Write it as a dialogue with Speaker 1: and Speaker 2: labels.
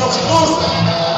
Speaker 1: não te custa.